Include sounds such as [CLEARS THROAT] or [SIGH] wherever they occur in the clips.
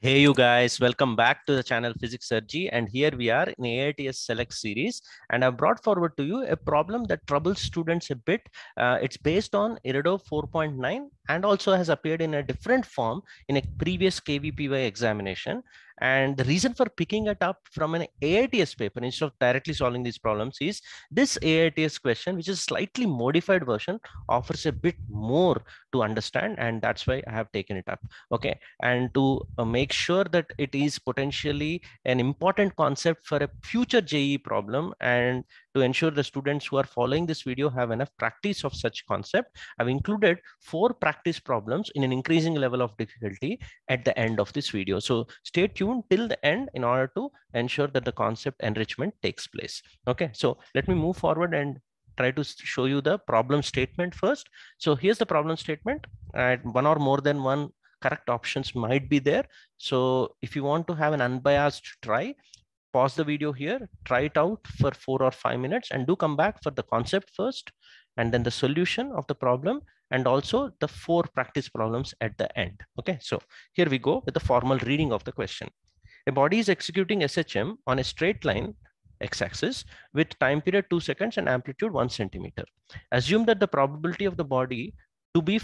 Hey you guys, welcome back to the channel Physics Sir JEE and here we are in AITS Select series and I've brought forward to you a problem that troubles students a bit. Uh, it's based on Irodov 4.9 and also has appeared in a different form in a previous KVPY examination. And the reason for picking it up from an AITS paper instead of directly solving these problems is this AITS question, which is slightly modified version, offers a bit more to understand. And that's why I have taken it up. Okay. And to uh, make sure that it is potentially an important concept for a future JEE problem and to ensure the students who are following this video have enough practice of such concept, I've included four practice problems in an increasing level of difficulty at the end of this video. So stay tuned till the end in order to ensure that the concept enrichment takes place. Okay, so let me move forward and try to show you the problem statement first. So here's the problem statement and one or more than one correct options might be there. So if you want to have an unbiased try, pause the video here, try it out for four or five minutes and do come back for the concept first and then the solution of the problem and also the four practice problems at the end. Okay, so here we go with the formal reading of the question. A body is executing SHM on a straight line x-axis with time period two seconds and amplitude one centimeter. Assume that the probability of the body to be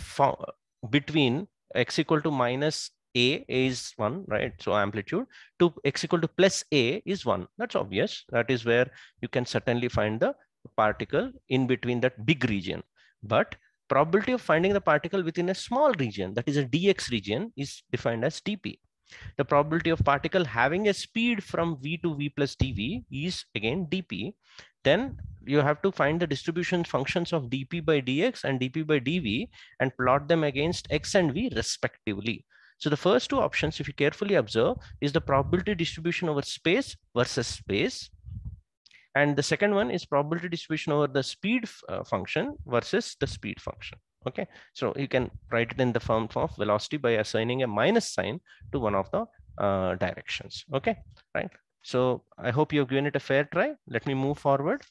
between x equal to minus a is 1, right? So amplitude to x equal to plus a is 1. That's obvious. That is where you can certainly find the particle in between that big region. But probability of finding the particle within a small region, that is a dx region, is defined as dp. The probability of particle having a speed from v to v plus dv is again dp. Then you have to find the distribution functions of dp by dx and dp by dv and plot them against x and v respectively. So the first two options, if you carefully observe, is the probability distribution over space versus space. And the second one is probability distribution over the speed uh, function versus the speed function. Okay, so you can write it in the form of velocity by assigning a minus sign to one of the uh, directions. Okay, right. So I hope you've given it a fair try. Let me move forward.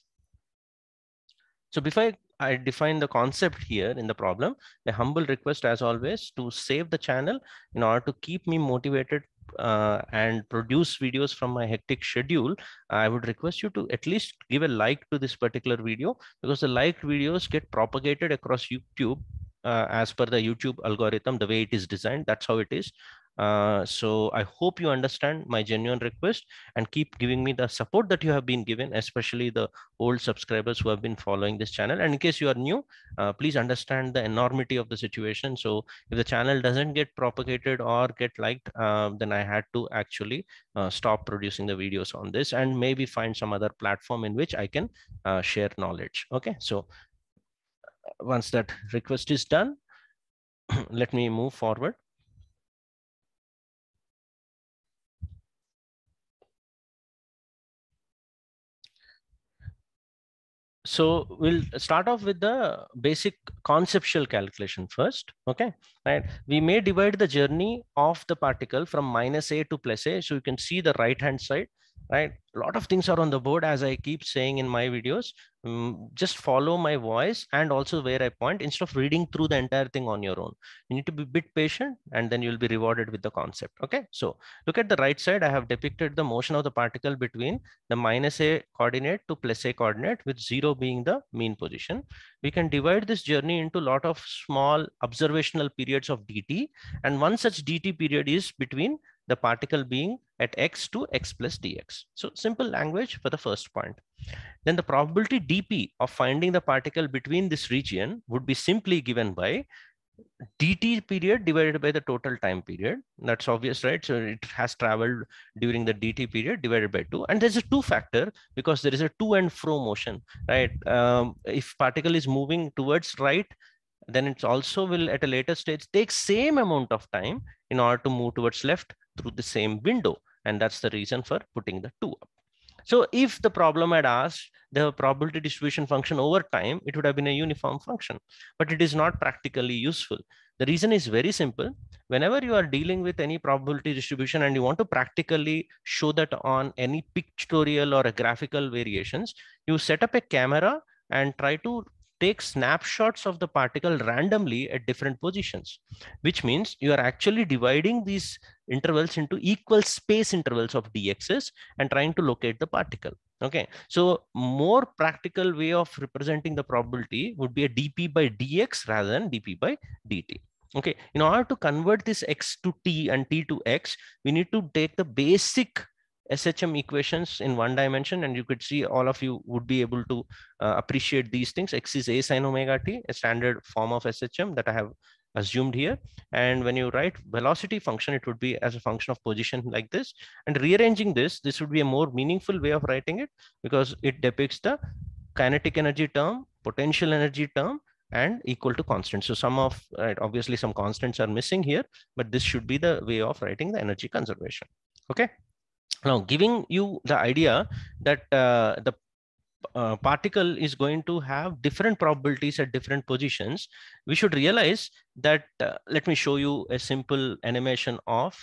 So before I I define the concept here in the problem. A humble request as always to save the channel in order to keep me motivated uh, and produce videos from my hectic schedule, I would request you to at least give a like to this particular video because the liked videos get propagated across YouTube uh, as per the YouTube algorithm, the way it is designed. That's how it is. Uh, so I hope you understand my genuine request and keep giving me the support that you have been given, especially the old subscribers who have been following this channel. And in case you are new, uh, please understand the enormity of the situation. So if the channel doesn't get propagated or get liked, uh, then I had to actually uh, stop producing the videos on this and maybe find some other platform in which I can uh, share knowledge. Okay, so once that request is done, [CLEARS THROAT] let me move forward. So we'll start off with the basic conceptual calculation first okay? Right? We may divide the journey of the particle from minus a to plus a. So you can see the right hand side right? A lot of things are on the board as i keep saying in my videos. Um, just follow my voice and also where i point instead of reading through the entire thing on your own. You need to be a bit patient and then you'll be rewarded with the concept okay? So look at the right side. I have depicted the motion of the particle between the minus a coordinate to plus a coordinate with zero being the mean position. We can divide this journey into a lot of small observational periods of dt and one such dt period is between the particle being at x to x plus dx. So simple language for the first point. Then the probability dp of finding the particle between this region would be simply given by dt period divided by the total time period. That's obvious, right? So it has traveled during the dt period divided by two. And there's a two factor because there is a to and fro motion, right? Um, if particle is moving towards right, then it also will at a later stage take same amount of time in order to move towards left through the same window. And that's the reason for putting the two up. So if the problem had asked the probability distribution function over time, it would have been a uniform function, but it is not practically useful. The reason is very simple. Whenever you are dealing with any probability distribution and you want to practically show that on any pictorial or graphical variations, you set up a camera and try to take snapshots of the particle randomly at different positions, which means you are actually dividing these intervals into equal space intervals of dx's and trying to locate the particle. Okay, so more practical way of representing the probability would be a dp by dx rather than dp by dt. Okay, in order to convert this x to t and t to x, we need to take the basic SHM equations in one dimension and you could see all of you would be able to uh, appreciate these things. X is A sine omega t, a standard form of SHM that I have assumed here. And when you write velocity function, it would be as a function of position like this. And rearranging this, this would be a more meaningful way of writing it because it depicts the kinetic energy term, potential energy term, and equal to constant. So some of, right, obviously some constants are missing here, but this should be the way of writing the energy conservation. Okay. Now, giving you the idea that uh, the uh, particle is going to have different probabilities at different positions, we should realize that, uh, let me show you a simple animation of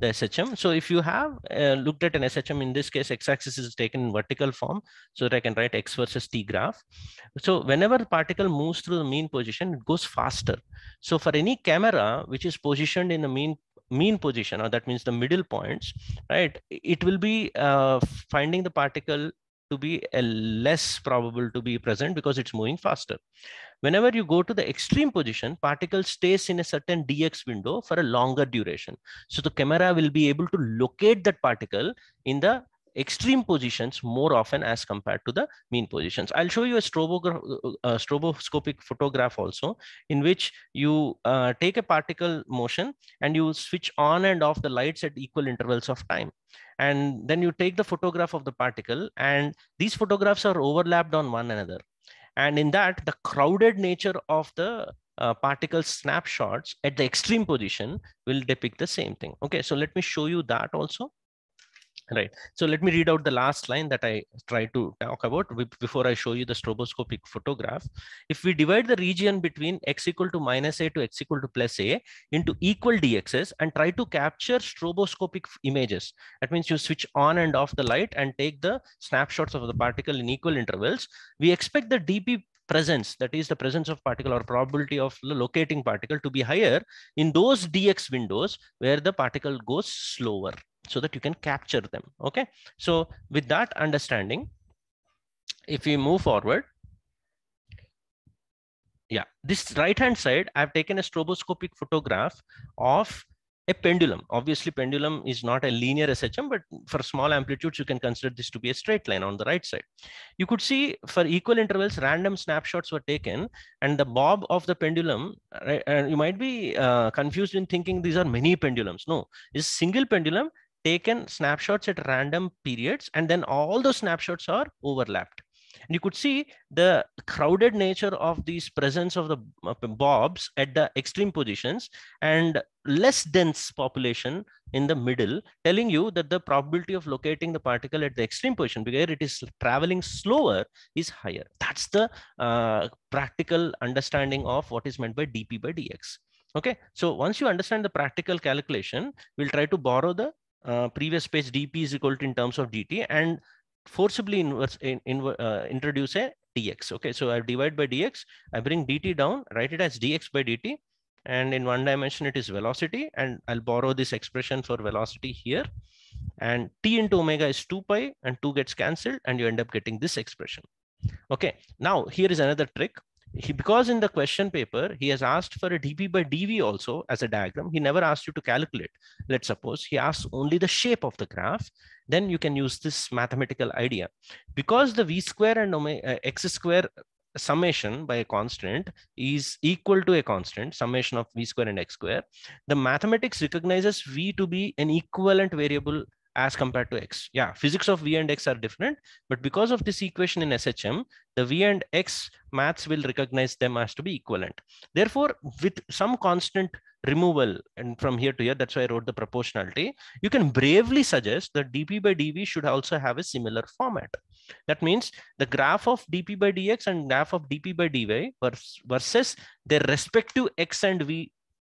the SHM. So if you have uh, looked at an SHM, in this case, x-axis is taken in vertical form so that I can write x versus t graph. So whenever the particle moves through the mean position, it goes faster. So for any camera which is positioned in the mean mean position, or that means the middle points, right? It will be uh, finding the particle to be a less probable to be present because it's moving faster. Whenever you go to the extreme position, particle stays in a certain dx window for a longer duration. So the camera will be able to locate that particle in the extreme positions more often as compared to the mean positions. I'll show you a, a stroboscopic photograph also in which you uh, take a particle motion and you switch on and off the lights at equal intervals of time. And then you take the photograph of the particle and these photographs are overlapped on one another. And in that, the crowded nature of the uh, particle snapshots at the extreme position will depict the same thing. Okay, so let me show you that also. Right. So let me read out the last line that I tried to talk about before I show you the stroboscopic photograph. If we divide the region between x equal to minus a to x equal to plus a into equal dx's and try to capture stroboscopic images, that means you switch on and off the light and take the snapshots of the particle in equal intervals, we expect the dp presence, that is the presence of particle or probability of locating particle to be higher in those dx windows where the particle goes slower so that you can capture them. Okay. So with that understanding, if we move forward, yeah, this right hand side, I've taken a stroboscopic photograph of a pendulum. Obviously, pendulum is not a linear SHM, but for small amplitudes, you can consider this to be a straight line on the right side. You could see for equal intervals, random snapshots were taken, and the bob of the pendulum, right, and you might be uh, confused in thinking these are many pendulums. No, it's single pendulum taken snapshots at random periods, and then all those snapshots are overlapped. And you could see the crowded nature of these presence of the bobs at the extreme positions and less dense population in the middle, telling you that the probability of locating the particle at the extreme position, because it is traveling slower, is higher. That's the uh, practical understanding of what is meant by dp by dx. Okay, so once you understand the practical calculation, we'll try to borrow the uh, previous page dp is equal to in terms of dt and forcibly inverse in, in uh, introduce a dx. Okay so i divide by dx i bring dt down write it as dx by dt and in one dimension it is velocity and i'll borrow this expression for velocity here. And t into omega is 2 pi and 2 gets cancelled and you end up getting this expression. Okay now here is another trick he, because in the question paper, he has asked for a dp by dv also as a diagram. He never asked you to calculate. Let's suppose he asks only the shape of the graph. Then you can use this mathematical idea. Because the v square and uh, x square summation by a constant is equal to a constant summation of v square and x square the mathematics recognizes v to be an equivalent variable as compared to x. Yeah, physics of v and x are different, but because of this equation in SHM, the v and x maths will recognize them as to be equivalent. Therefore, with some constant removal and from here to here, that's why I wrote the proportionality, you can bravely suggest that dp by dv should also have a similar format. That means the graph of dp by dx and graph of dp by dy versus their respective x and v,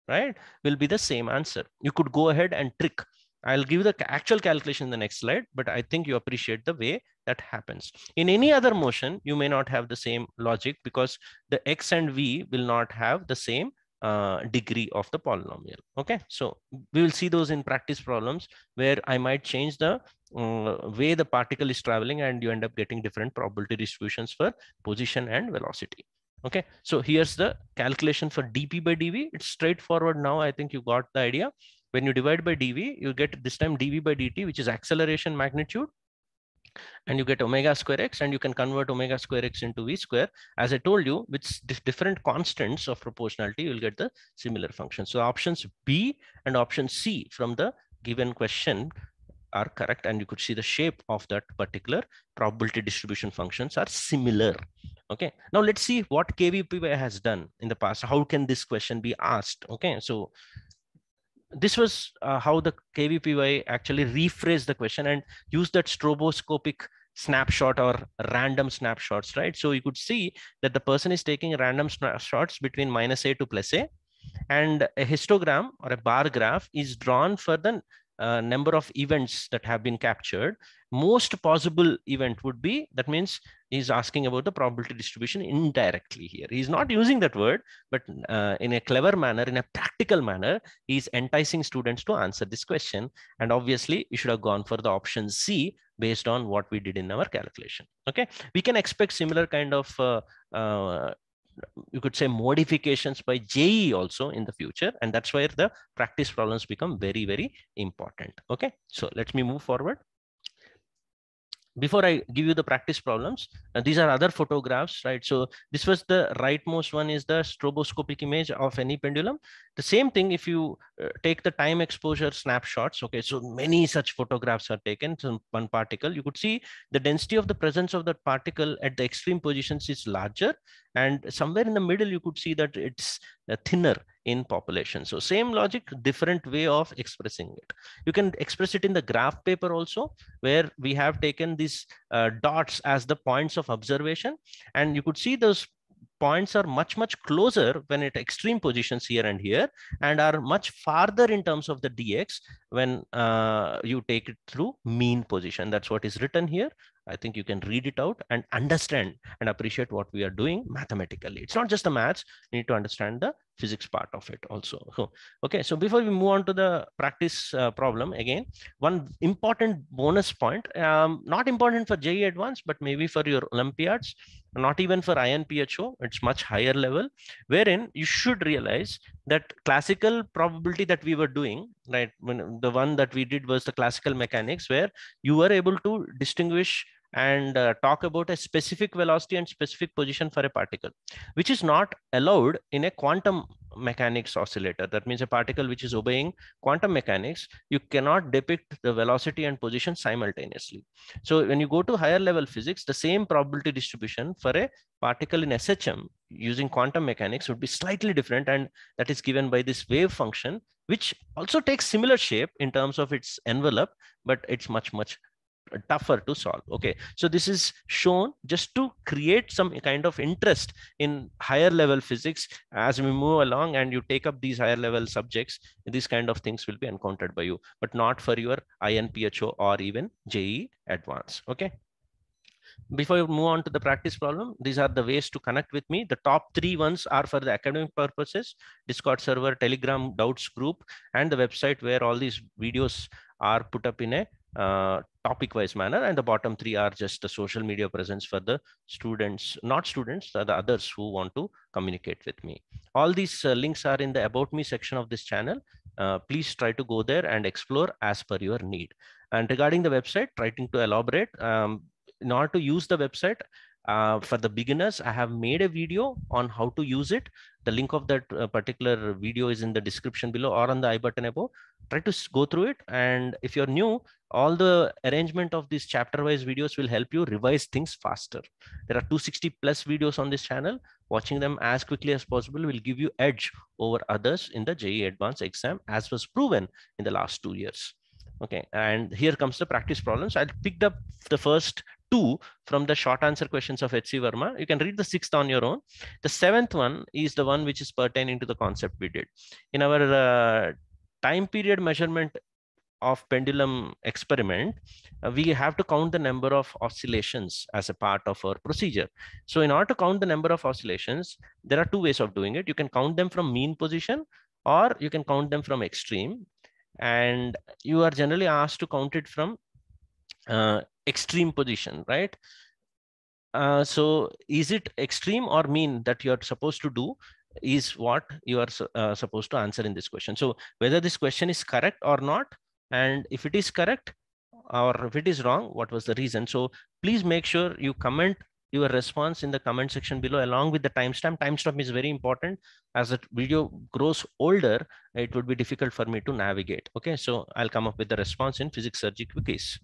right, will be the same answer. You could go ahead and trick I'll give the actual calculation in the next slide, but I think you appreciate the way that happens. In any other motion, you may not have the same logic because the x and v will not have the same uh, degree of the polynomial. Okay, so we will see those in practice problems where I might change the uh, way the particle is traveling and you end up getting different probability distributions for position and velocity. Okay, so here's the calculation for dp by dv. It's straightforward now. I think you got the idea. When you divide by dv, you get this time dv by dt, which is acceleration magnitude. And you get omega square x, and you can convert omega square x into v square. As I told you, with different constants of proportionality, you'll get the similar function. So options B and option C from the given question are correct. And you could see the shape of that particular probability distribution functions are similar. Okay, now let's see what KVPY has done in the past. How can this question be asked? Okay, so this was uh, how the KVPY actually rephrased the question and used that stroboscopic snapshot or random snapshots, right? So you could see that the person is taking random snapshots between minus a to plus a and a histogram or a bar graph is drawn for the uh, number of events that have been captured most possible event would be that means he's asking about the probability distribution indirectly here. He's not using that word but uh, in a clever manner in a practical manner he's enticing students to answer this question. And obviously you should have gone for the option c based on what we did in our calculation. Okay? We can expect similar kind of uh, uh you could say modifications by JEE also in the future. And that's where the practice problems become very, very important. Okay, so let me move forward before I give you the practice problems, uh, these are other photographs, right? So this was the rightmost one is the stroboscopic image of any pendulum. The same thing if you uh, take the time exposure snapshots, okay, so many such photographs are taken from one particle. You could see the density of the presence of that particle at the extreme positions is larger. And somewhere in the middle, you could see that it's uh, thinner in population. So same logic, different way of expressing it. You can express it in the graph paper also, where we have taken these uh, dots as the points of observation. And you could see those points are much, much closer when at extreme positions here and here, and are much farther in terms of the dx when uh, you take it through mean position. That's what is written here. I think you can read it out and understand and appreciate what we are doing mathematically. It's not just the maths, you need to understand the physics part of it also. So, okay, so before we move on to the practice uh, problem, again, one important bonus point, um, not important for JEE Advanced, but maybe for your Olympiads, not even for INPHO, it's much higher level, wherein you should realize that classical probability that we were doing, right, when the one that we did was the classical mechanics, where you were able to distinguish and uh, talk about a specific velocity and specific position for a particle, which is not allowed in a quantum mechanics oscillator. That means a particle which is obeying quantum mechanics, you cannot depict the velocity and position simultaneously. So when you go to higher level physics, the same probability distribution for a particle in SHM using quantum mechanics would be slightly different. And that is given by this wave function, which also takes similar shape in terms of its envelope, but it's much, much tougher to solve okay so this is shown just to create some kind of interest in higher level physics as we move along and you take up these higher level subjects these kind of things will be encountered by you but not for your INPHO or even JEE advanced okay before we move on to the practice problem, these are the ways to connect with me. The top three ones are for the academic purposes, Discord server, Telegram doubts group, and the website where all these videos are put up in a uh, topic wise manner. And the bottom three are just the social media presence for the students not students the others who want to communicate with me. All these uh, links are in the about me section of this channel. Uh, please try to go there and explore as per your need. And regarding the website trying to elaborate. Um, in order to use the website uh, for the beginners, I have made a video on how to use it. The link of that uh, particular video is in the description below or on the i button above. Try to go through it. And if you're new, all the arrangement of these chapter wise videos will help you revise things faster. There are 260 plus videos on this channel. Watching them as quickly as possible will give you edge over others in the JEE Advanced exam as was proven in the last two years. Okay, and here comes the practice problems. I'll pick up the first two from the short answer questions of H.C. Verma. You can read the sixth on your own. The seventh one is the one which is pertaining to the concept we did. In our uh, time period measurement of pendulum experiment, uh, we have to count the number of oscillations as a part of our procedure. So in order to count the number of oscillations, there are two ways of doing it. You can count them from mean position or you can count them from extreme. And you are generally asked to count it from uh, extreme position, right? Uh, so is it extreme or mean that you're supposed to do is what you are uh, supposed to answer in this question. So whether this question is correct or not, and if it is correct or if it is wrong, what was the reason? So please make sure you comment your response in the comment section below along with the timestamp. Timestamp is very important as the video grows older, it would be difficult for me to navigate. Okay, so I'll come up with the response in Physics Sir JEE quickies.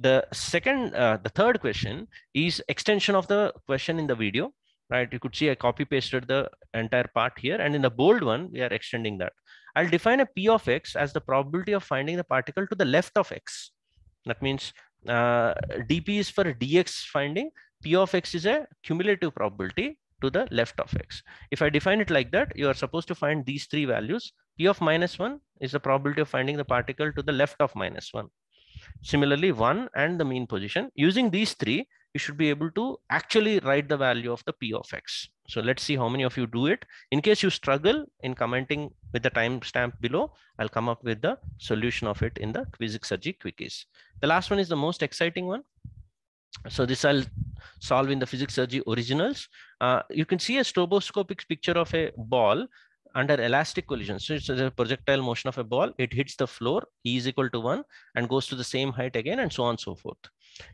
The second, uh, the third question is extension of the question in the video, right? You could see I copy pasted the entire part here and in the bold one, we are extending that. I'll define a P of X as the probability of finding the particle to the left of X. That means uh, dP is for dx finding. P of X is a cumulative probability to the left of X. If I define it like that, you are supposed to find these three values. P of minus one is the probability of finding the particle to the left of minus one. Similarly, one and the mean position. Using these three, you should be able to actually write the value of the P of X. So let's see how many of you do it. In case you struggle in commenting with the timestamp below, I'll come up with the solution of it in the Physics Sir JEE quickies. The last one is the most exciting one. So this I'll solve in the Physics Sir JEE originals. Uh, you can see a stroboscopic picture of a ball under elastic collision. So it's a projectile motion of a ball. It hits the floor, E is equal to one and goes to the same height again and so on and so forth.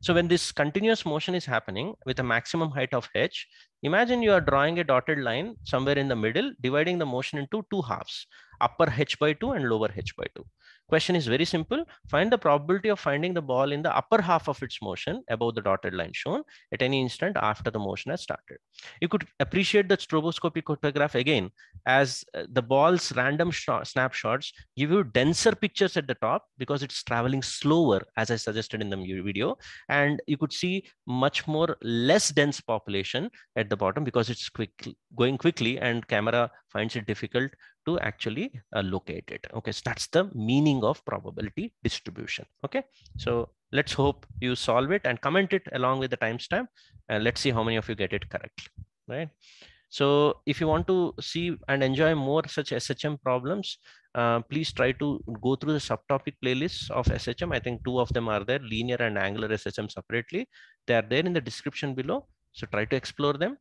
So when this continuous motion is happening with a maximum height of h, imagine you are drawing a dotted line somewhere in the middle, dividing the motion into two halves, upper h by 2 and lower h by 2. Question is very simple. Find the probability of finding the ball in the upper half of its motion above the dotted line shown at any instant after the motion has started. You could appreciate the stroboscopic photograph again as uh, the ball's random snapshots give you denser pictures at the top because it's traveling slower as I suggested in the video. And you could see much more less dense population at the bottom because it's quick, going quickly and camera finds it difficult to actually uh, locate it. Okay, so that's the meaning of probability distribution. Okay, so let's hope you solve it and comment it along with the timestamp and let's see how many of you get it correct, right? So if you want to see and enjoy more such SHM problems, uh, please try to go through the subtopic playlists of SHM. I think two of them are there, linear and angular SHM separately. They are there in the description below. So try to explore them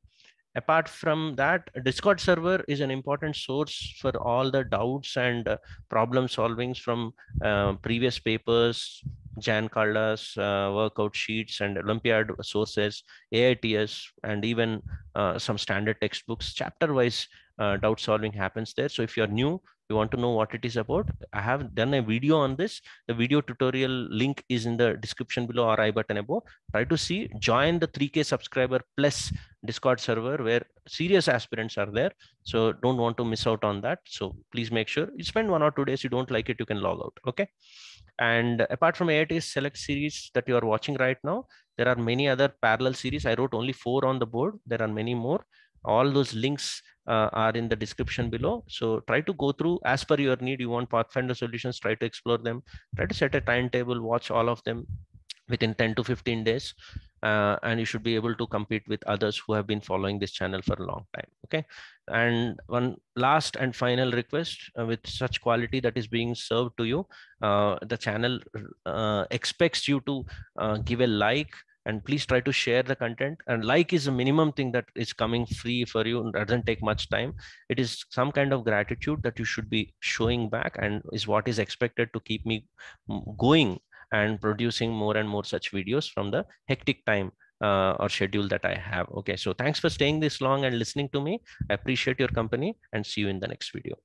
apart from that discord server is an important source for all the doubts and uh, problem solvings from uh, previous papers Jaan Kalda's uh, workout sheets and olympiad sources aits and even uh, some standard textbooks. Chapter wise uh, doubt solving happens there. So if you're new you want to know what it is about? I have done a video on this. The video tutorial link is in the description below or i button above. Try to see join the 3k subscriber plus discord server where serious aspirants are there. So don't want to miss out on that. So please make sure you spend one or two days. You don't like it you can log out okay? And apart from AITS select series that you are watching right now there are many other parallel series. I wrote only four on the board. There are many more all those links uh, are in the description below. So try to go through as per your need. You want Pathfinder solutions, try to explore them, try to set a timetable, watch all of them within 10 to 15 days. Uh, and you should be able to compete with others who have been following this channel for a long time. Okay. And one last and final request uh, with such quality that is being served to you, uh, the channel uh, expects you to uh, give a like, and please try to share the content and like is a minimum thing that is coming free for you and doesn't take much time it is some kind of gratitude that you should be showing back and is what is expected to keep me going and producing more and more such videos from the hectic time uh, or schedule that I have. Okay, so thanks for staying this long and listening to me. I appreciate your company and see you in the next video.